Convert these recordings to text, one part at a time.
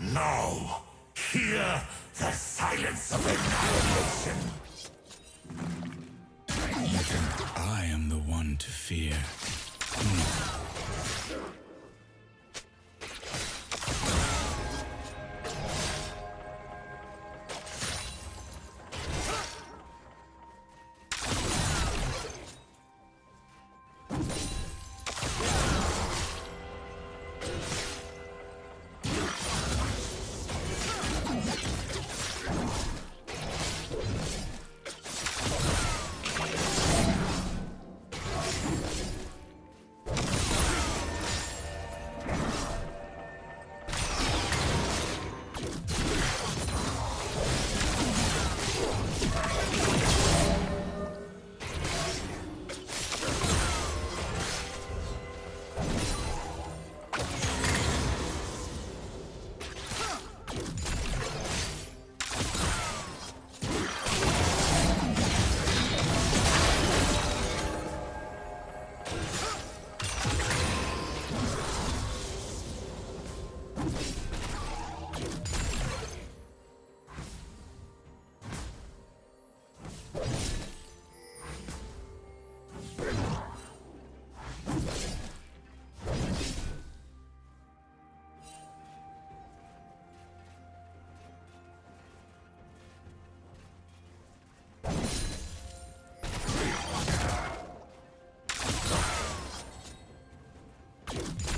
Now, hear the silence of annihilation. I am the one to fear? First blood.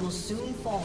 Will soon fall.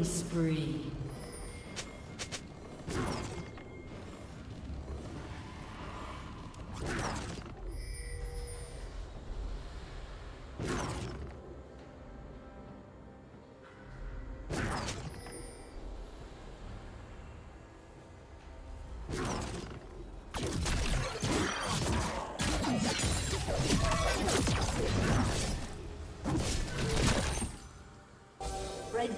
Spree.